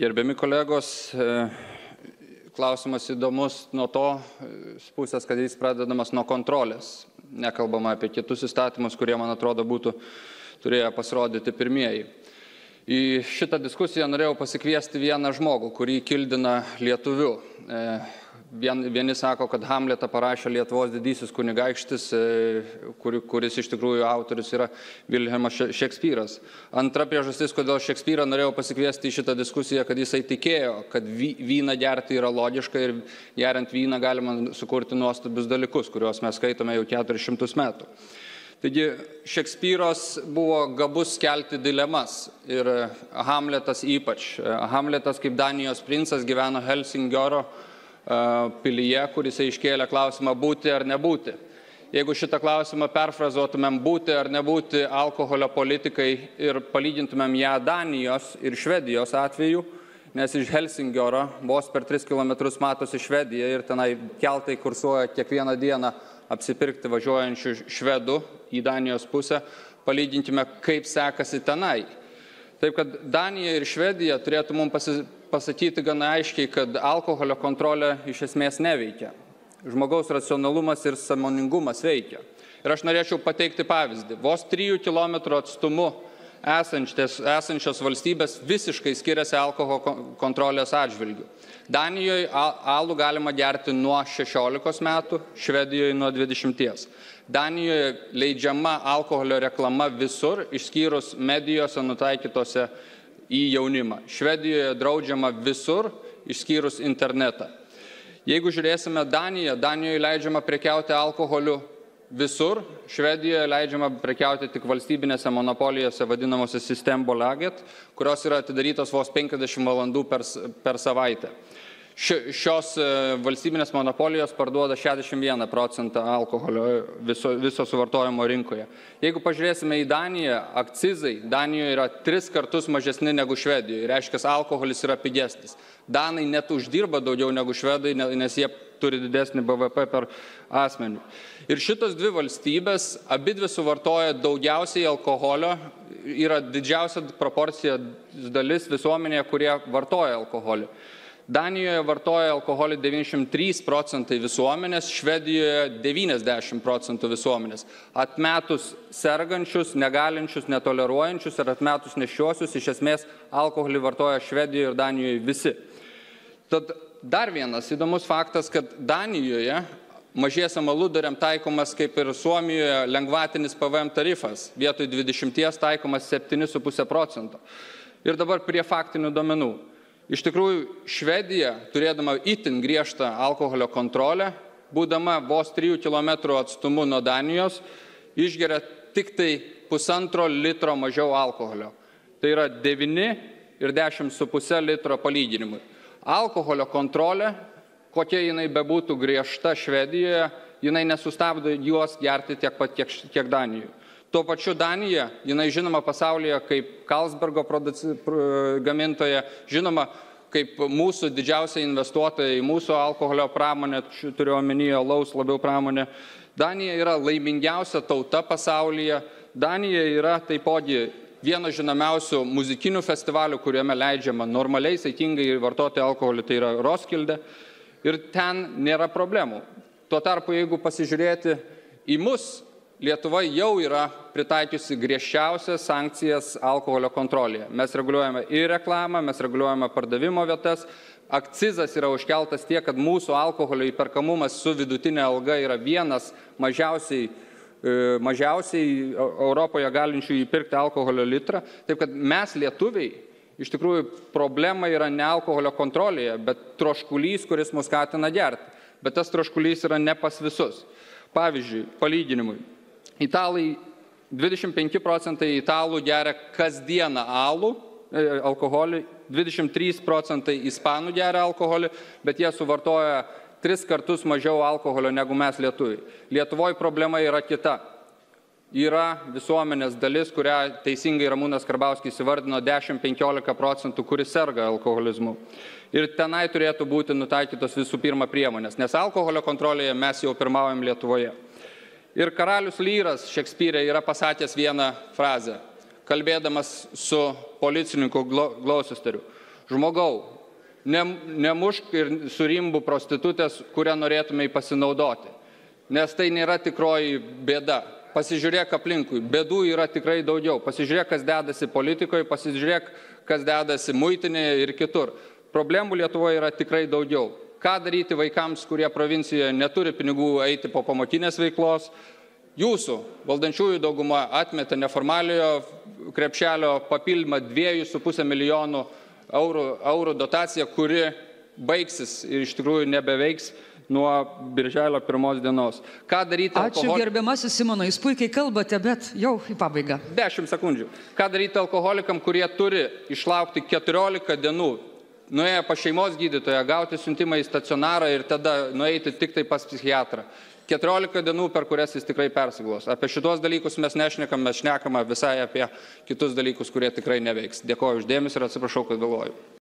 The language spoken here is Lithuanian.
Gerbiami kolegos, e, klausimas įdomus nuo to e, pusės, kad jis pradedamas nuo kontrolės. Nekalbama apie kitus įstatymus, kurie, man atrodo, būtų turėję pasirodyti pirmieji. Į šitą diskusiją norėjau pasikviesti vieną žmogų, kurį kildina lietuviu. Vien, vieni sako, kad Hamletą parašė Lietuvos didysis kunigaikštis, e, kur, kuris iš tikrųjų autorius yra Vilhelmas Šekspyras. Antra priežastis, kodėl Šekspyrą norėjau pasikviesti į šitą diskusiją, kad jisai tikėjo, kad vyną gerti yra logiška ir geriant vyną galima sukurti nuostabius dalykus, kuriuos mes skaitome jau 400 metų. Taigi Šekspyros buvo gabus kelti dilemas ir Hamletas ypač. Hamletas kaip Danijos princas gyveno Helsingioro pilyje, kuris iškėlė klausimą būti ar nebūti. Jeigu šitą klausimą perfrazuotumėm būti ar nebūti alkoholio politikai ir palygintumėm ją Danijos ir Švedijos atveju, nes iš Helsingioro vos per 3 km matosi Švedija ir tenai keltai kursuoja kiekvieną dieną apsipirkti važiuojančių švedų į Danijos pusę, palyginkime, kaip sekasi tenai. Taip kad Danija ir Švedija turėtų mums pasi, pasakyti gana aiškiai, kad alkoholio kontrolė iš esmės neveikia. Žmogaus racionalumas ir samoningumas veikia. Ir aš norėčiau pateikti pavyzdį. Vos 3 km atstumu esančios valstybės visiškai skiriasi alkoholio kontrolės atžvilgių. Danijoje alų galima gerti nuo 16 metų, Švedijoje nuo 20. Danijoje leidžiama alkoholio reklama visur, išskyrus medijose nutaikytose į jaunimą. Švedijoje draudžiama visur, išskyrus internetą. Jeigu žiūrėsime Daniją, Danijoje leidžiama prekiauti alkoholiu visur, Švedijoje leidžiama prekiauti tik valstybinėse monopolijose vadinamose Systembolaget, kurios yra atidarytos vos 50 valandų per, per savaitę. Šios e, valstybinės monopolijos parduoda 61 procentą alkoholio viso, viso suvartojimo rinkoje. Jeigu pažiūrėsime į Daniją, akcizai Danijoje yra tris kartus mažesni negu Švedijoje. Reiškia, alkoholis yra pigesnis. Danai net uždirba daugiau negu švedai, nes jie turi didesnį BVP per asmenį. Ir šitos dvi valstybės, abi dvi suvartoja daugiausiai alkoholio, yra didžiausia proporcija dalis visuomenėje, kurie vartoja alkoholį. Danijoje vartoja alkoholį 93 procentai visuomenės, Švedijoje 90 procentų visuomenės. Atmetus sergančius, negalinčius, netoleruojančius ir atmetus nešiosius, iš esmės alkoholį vartoja Švedijoje ir Danijoje visi. Tad dar vienas įdomus faktas, kad Danijoje mažiesiam aludariam taikomas kaip ir Suomijoje lengvatinis PVM tarifas, vietoj 20 taikomas 7,5 procento. Ir dabar prie faktinių domenų. Iš tikrųjų, Švedija, turėdama itin griežtą alkoholio kontrolę, būdama vos 3 km atstumu nuo Danijos, išgeria tik tai pusantro litro mažiau alkoholio. Tai yra 9 ir 10,5 litro palyginimui. Alkoholio kontrolė, kokia jinai bebūtų griežta Švedijoje, jinai nesustabdo juos gerti tiek pat, kiek, kiek Danijoje. Tuo pačiu Danija, jinai žinoma pasaulyje kaip Kalsbergo gamintoja, žinoma kaip mūsų didžiausia investuotoja į mūsų alkoholio pramonę, turiu omenyje laus labiau pramonę. Danija yra laimingiausia tauta pasaulyje. Danija yra taipogi vienas žinomiausių muzikinių festivalių, kuriame leidžiama normaliai, saikingai vartoti alkoholį, tai yra Roskilde. Ir ten nėra problemų. Tuo tarpu, jeigu pasižiūrėti į mus, Lietuva jau yra pritaikiusi griežčiausias sankcijas alkoholio kontrolėje. Mes reguliuojame ir reklamą, mes reguliuojame pardavimo vietas. Akcizas yra užkeltas tiek, kad mūsų alkoholio įperkamumas su vidutinė alga yra vienas mažiausiai, e, mažiausiai Europoje galinčių įpirkti alkoholio litrą. Taip kad mes lietuviai iš tikrųjų problema yra ne alkoholio kontrolėje, bet troškulys, kuris mus skatina gerti. Bet tas troškulys yra ne pas visus. Pavyzdžiui, palyginimui, Italai 25 procentai italų geria kasdieną alų, e, alkoholį, 23 procentai ispanų geria alkoholį, bet jie suvartoja tris kartus mažiau alkoholio negu mes lietuviai. Lietuvoje problema yra kita. Yra visuomenės dalis, kurią teisingai Ramūnas Karbauskis įvardino 10-15 procentų, kuris serga alkoholizmu. Ir tenai turėtų būti nutaikytos visų pirma priemonės, nes alkoholio kontrolėje mes jau pirmaujam Lietuvoje. Ir karalius Lyras Šekspyrė yra pasakęs vieną frazę, kalbėdamas su policininku Gloucesteriu. žmogau, ne, nemušk ir surimbu prostitutės, kurią norėtumai pasinaudoti. Nes tai nėra tikroji bėda. Pasižiūrėk aplinkui, bėdų yra tikrai daugiau. Pasižiūrėk, kas dedasi politikoje, pasižiūrėk, kas dedasi muitinėje ir kitur. Problemų Lietuvoje yra tikrai daugiau. Ką daryti vaikams, kurie provincijoje neturi pinigų eiti po pamokinės veiklos, Jūsų valdančiųjų dauguma atmetė neformaliojo krepšelio papildymą 2,5 milijonų eurų, eurų dotaciją, kuri baigsis ir iš tikrųjų nebeveiks nuo birželio pirmos dienos. Ką daryti? Ačiū alkohol- gerbiamasis Simonai, jūs puikiai kalbate, bet jau į pabaigą. 10 sekundžių. Ką daryti alkoholikam, kurie turi išlaukti 14 dienų, nuėję pas šeimos gydytoją, gauti siuntimą į stacionarą ir tada nueiti tik tai pas psichiatrą. 14 dienų, per kurias jis tikrai persiglos. Apie šitos dalykus mes nešnekam, mes šnekame visai apie kitus dalykus, kurie tikrai neveiks. Dėkoju uždėmesi ir atsiprašau, kad vėluoju.